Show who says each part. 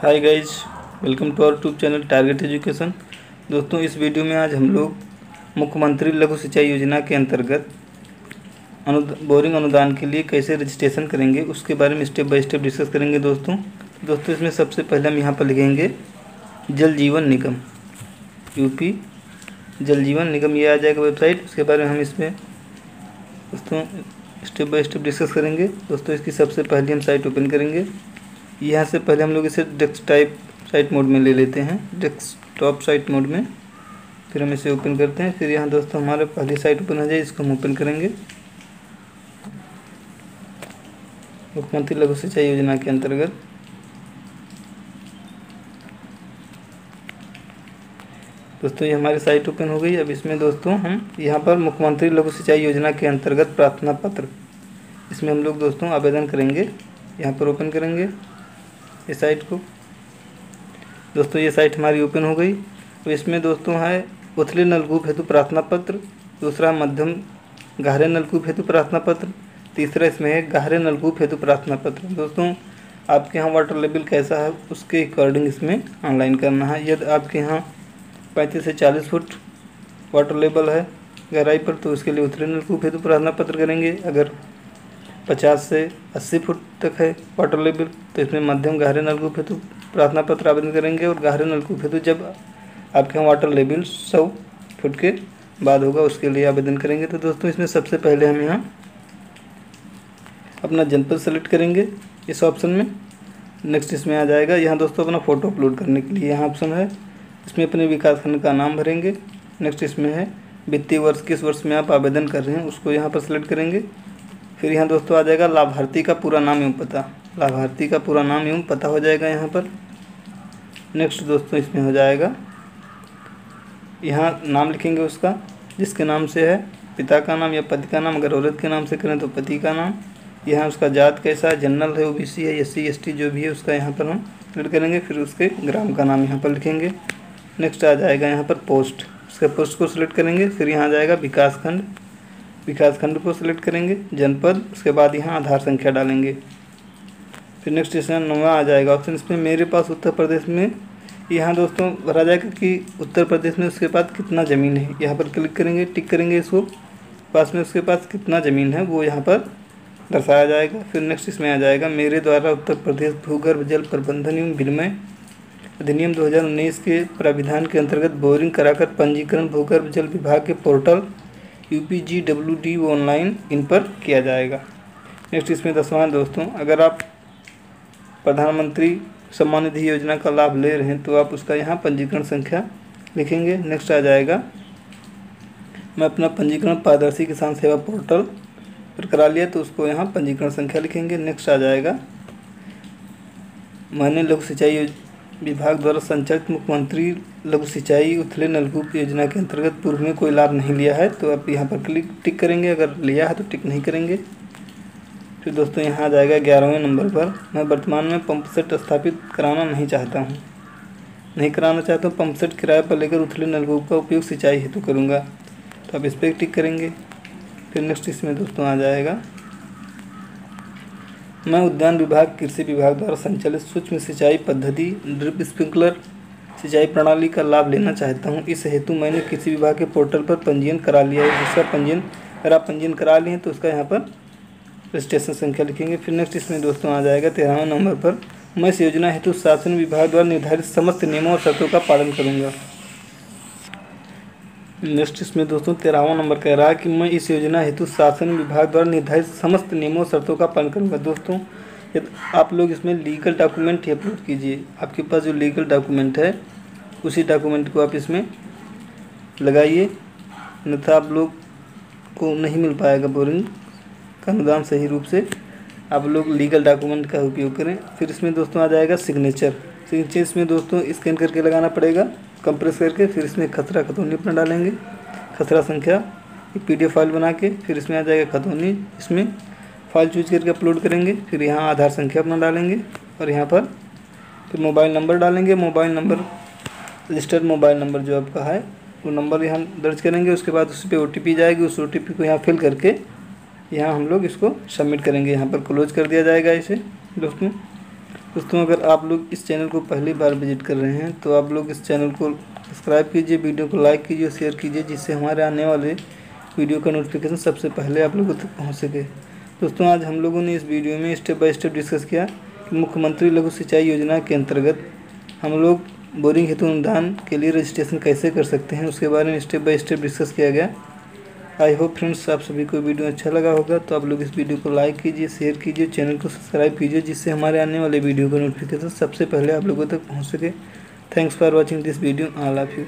Speaker 1: Hi guys welcome to our tube channel target education दोस्तों, इस video में आज हम लोग मुख्यमंत्री लघु सिंचाई योजना के अंतर्गत अनु, बोरिंग अनुदान के लिए कैसे रजिस्ट्रेशन करेंगे, उसके बारे में स्टेप बाय स्टेप डिस्कस करेंगे दोस्तों। दोस्तों, इसमें सबसे पहले हम यहाँ पर लिखेंगे, जल जीवन निगम यूपी जल जीवन निगम, ये आ जाएगा वेबसाइट उसके बारे में हम इसमें दोस्तों स्टेप बाय स्टेप डिस्कस करेंगे। दोस्तों, इसकी सबसे पहले हम साइट ओपन करेंगे। यहाँ से पहले हम लोग इसे डेस्कटाइप साइट मोड में ले लेते हैं। डेस्कटॉप साइट मोड में। फिर हम इसे ओपन करते हैं। फिर यहाँ दोस्तों हमारे पहली साइट ओपन हो जाए इसको हम ओपन करेंगे। मुख्यमंत्री लघु सिंचाई योजना के अंतर्गत। दोस्तों ये हमारी साइट ओपन हो गई। अब इसमें दोस्तों हम यहाँ पर मुख्यमंत्री लघु सिंचाई योजना के अंतर्गत प्रार्थना पत्र। इसमें हम लोग दोस्तों आवेदन करेंगे। यहाँ पर ओपन करेंगे। इस साइट को। दोस्तों, ये साइट हमारी ओपन हो गई। तो इसमें दोस्तों है उथले नलकूप हेतु प्रार्थना पत्र, दूसरा मध्यम गहरे नलकूप हेतु प्रार्थना पत्र, तीसरा इसमें है गहरे नलकूप हेतु प्रार्थना पत्र। दोस्तों, आपके यहाँ वाटर लेवल कैसा है, उसके अकॉर्डिंग इसमें ऑनलाइन करना है। यदि आपके यहाँ पैंतीस से चालीस फुट वाटर लेवल है गहराई पर तो उसके लिए उथले नलकूप हेतु प्रार्थना पत्र करेंगे। अगर पचास से अस्सी फुट तक है। वाटर लेवल तो इसमें मध्यम गहरे नलकूप हेतु प्रार्थना पत्र आवेदन करेंगे और गहरे नलकूप हेतु जब आपके यहाँ वाटर लेवल सौ फुट के बाद होगा, उसके लिए आवेदन करेंगे। तो दोस्तों, इसमें सबसे पहले हम यहाँ अपना जनपद सेलेक्ट करेंगे इस ऑप्शन में। नेक्स्ट इसमें आ जाएगा। यहाँ दोस्तों, अपना फ़ोटो अपलोड करने के लिए यहाँ ऑप्शन है। इसमें अपने विकास खंड का नाम भरेंगे। नेक्स्ट इसमें है, वित्तीय वर्ष, किस वर्ष में आप आवेदन कर रहे हैं, उसको यहाँ पर सेलेक्ट करेंगे। फिर यहाँ दोस्तों आ जाएगा लाभार्थी का पूरा नाम एवं पता। लाभार्थी का पूरा नाम एवं पता हो जाएगा यहाँ पर। नेक्स्ट दोस्तों इसमें हो जाएगा। यहाँ नाम लिखेंगे उसका, जिसके नाम से है, पिता का नाम या पति का नाम। अगर औरत के नाम से करें तो पति का नाम। यहाँ उसका जात कैसा है जनरल है ओबीसी है एस सी जो भी है, उसका यहाँ पर हम फिल करेंगे। फिर उसके ग्राम का नाम यहाँ पर लिखेंगे। नेक्स्ट आ जाएगा यहाँ पर पोस्ट उसके पोस्ट को सिलेक्ट करेंगे, फिर यहाँ आ जाएगा विकास खंड विकास खंड को सिलेक्ट करेंगे, जनपद, उसके बाद यहाँ आधार संख्या डालेंगे। फिर नेक्स्ट इसमें नवा आ जाएगा। ऑप्शन इसमें मेरे पास उत्तर प्रदेश में, यहाँ दोस्तों भरा जाएगा कि उत्तर प्रदेश में उसके पास कितना ज़मीन है। यहाँ पर क्लिक करेंगे टिक करेंगे इसको। पास में उसके पास कितना ज़मीन है, वो यहाँ पर दर्शाया जाएगा। फिर नेक्स्ट इसमें आ जाएगा, मेरे द्वारा उत्तर प्रदेश भूगर्भ जल प्रबंधन एवं विनिमय अधिनियम 2019 के प्राविधान के अंतर्गत बोरिंग कराकर पंजीकरण भूगर्भ जल विभाग के portal U P G W D online इन पर किया जाएगा। नेक्स्ट इसमें दसवां दोस्तों, अगर आप प्रधानमंत्री सम्मान निधि योजना का लाभ ले रहे हैं तो आप उसका यहाँ पंजीकरण संख्या लिखेंगे। नेक्स्ट आ जाएगा, मैं अपना पंजीकरण पारदर्शी किसान सेवा पोर्टल पर करा लिया तो उसको यहाँ पंजीकरण संख्या लिखेंगे। नेक्स्ट आ जाएगा मैंने लघु सिंचाई विभाग द्वारा संचालित मुख्यमंत्री लघु सिंचाई उथले नलकूप योजना के अंतर्गत पूर्व में कोई लाभ नहीं लिया है तो आप यहाँ पर क्लिक, टिक करेंगे। अगर लिया है तो टिक नहीं करेंगे। फिर दोस्तों यहाँ आ जाएगा ग्यारहवें नंबर पर। मैं वर्तमान में पंप सेट स्थापित कराना नहीं चाहता हूँ। नहीं कराना चाहता हूँ, पंप सेट किराए पर लेकर उथले नलकूप का उपयोग सिंचाई हेतु करूँगा। तो आप इस पर टिक करेंगे। फिर नेक्स्ट इसमें दोस्तों आ जाएगा। मैं उद्यान विभाग, कृषि विभाग द्वारा संचालित सूक्ष्म सिंचाई पद्धति, ड्रिप स्प्रिंकलर सिंचाई प्रणाली का लाभ लेना चाहता हूँ। इस हेतु मैंने कृषि विभाग के पोर्टल पर पंजीयन करा लिया है। जिसका पंजीयन, अगर आप पंजीयन करा लिए तो उसका यहाँ पर रजिस्ट्रेशन संख्या लिखेंगे। फिर नेक्स्ट इसमें दोस्तों आ जाएगा तेरहवें नंबर पर। मैं इस योजना हेतु शासन विभाग द्वारा निर्धारित समस्त नियमों और शर्तों का पालन करूँगा। नेक्स्ट इसमें दोस्तों तेरहवा नंबर कह रहा है कि मैं इस योजना हेतु शासन विभाग द्वारा निर्धारित समस्त नियमों शर्तों का पालन करूँगा। दोस्तों यदि आप लोग इसमें लीगल डॉक्यूमेंट ही अपलोड कीजिए। आपके पास जो लीगल डॉक्यूमेंट है, उसी डॉक्यूमेंट को आप इसमें लगाइए अन्यथा आप लोग को नहीं मिल पाएगा बोरिंग। का अनुदान सही रूप से आप लोग लीगल डॉक्यूमेंट का उपयोग करें। फिर इसमें दोस्तों आ जाएगा सिग्नेचर सिग्नेचर इसमें दोस्तों स्कैन करके लगाना पड़ेगा। कंप्रेस करके फिर इसमें खतरा खतौनी अपना डालेंगे। खतरा संख्या, एक पीडीएफ फ़ाइल बना के फिर इसमें आ जाएगा खतौनी। इसमें फ़ाइल चूज़ करके अपलोड करेंगे, फिर यहाँ आधार संख्या अपना डालेंगे और यहाँ पर फिर मोबाइल नंबर डालेंगे। Mobile number registered mobile number जो आपका है, वो नंबर यहाँ दर्ज करेंगे। उसके बाद उस पर ओ जाएगी। उस ओटीपी को यहाँ फिल करके यहाँ हम लोग इसको सबमिट करेंगे। यहाँ पर क्लोज कर दिया जाएगा इसे। दोस्तों दोस्तों, अगर आप लोग इस चैनल को पहली बार विज़िट कर रहे हैं तो आप लोग इस चैनल को सब्सक्राइब कीजिए, वीडियो को लाइक कीजिए और शेयर कीजिए, जिससे हमारे आने वाले वीडियो का नोटिफिकेशन सबसे पहले आप लोगों तक पहुँच सके। दोस्तों, आज हम लोगों ने इस वीडियो में स्टेप बाय स्टेप डिस्कस किया कि मुख्यमंत्री लघु सिंचाई योजना के अंतर्गत हम लोग बोरिंग हेतु अनुदान के लिए रजिस्ट्रेशन कैसे कर सकते हैं, उसके बारे में स्टेप बाय स्टेप डिस्कस किया गया। आई होप फ्रेंड्स आप सभी को वीडियो अच्छा लगा होगा तो आप लोग इस वीडियो को लाइक कीजिए शेयर कीजिए चैनल को सब्सक्राइब कीजिए, जिससे हमारे आने वाले वीडियो का नोटिफिकेशन सबसे पहले आप लोगों तक पहुँच सके। Thanks for watching this video all of you